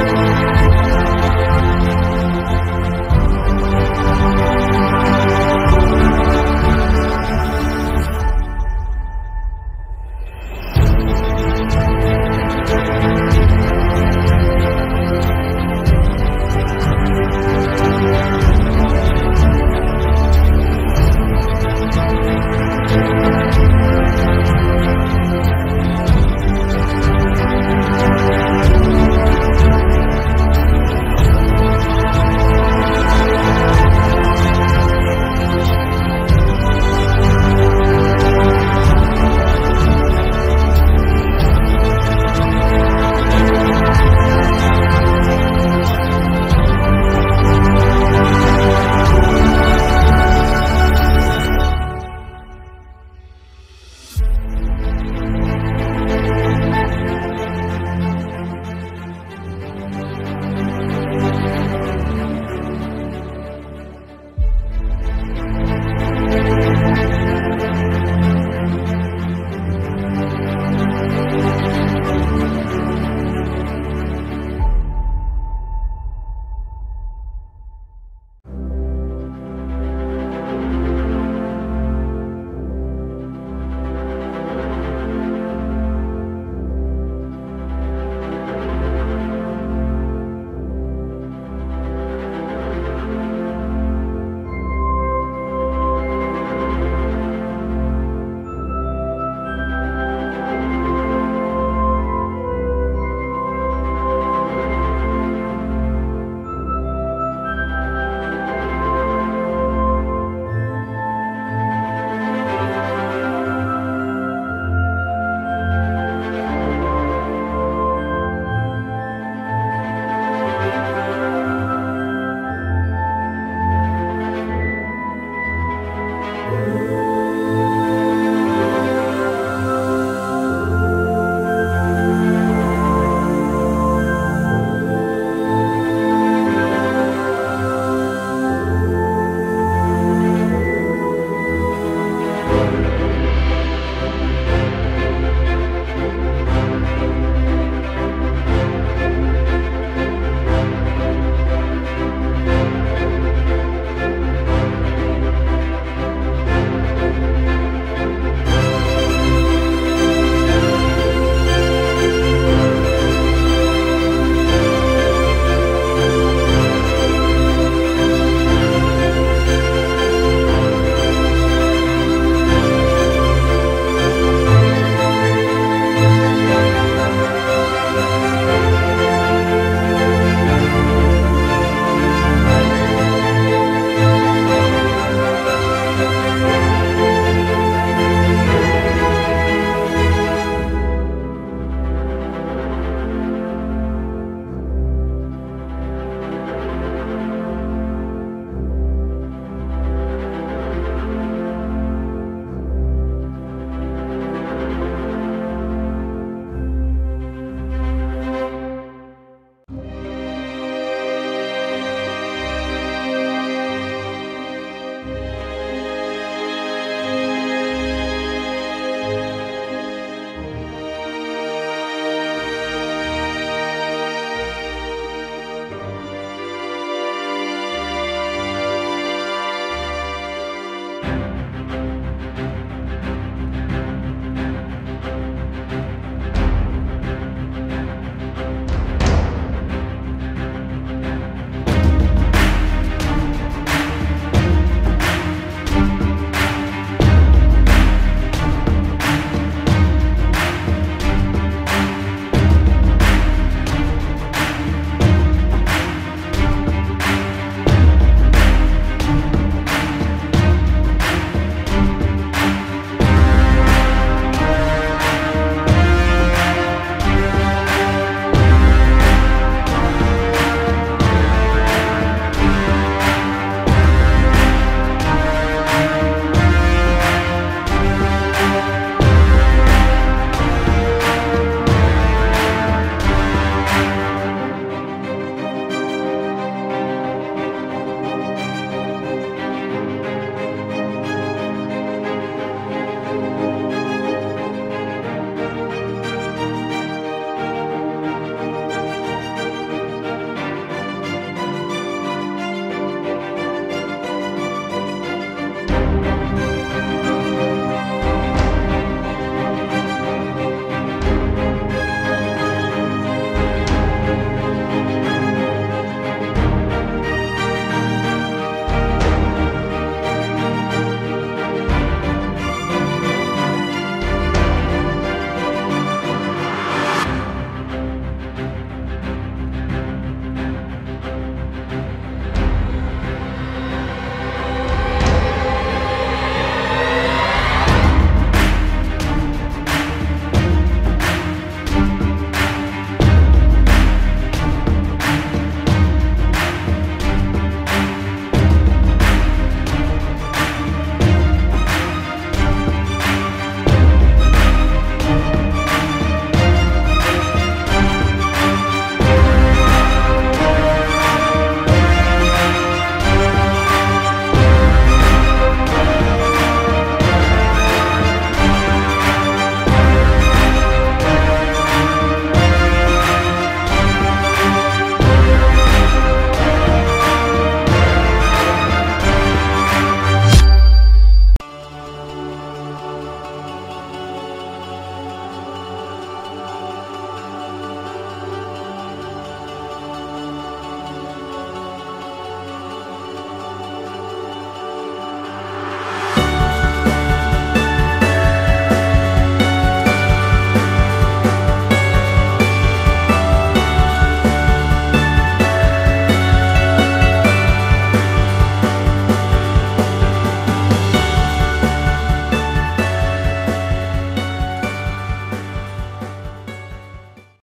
Música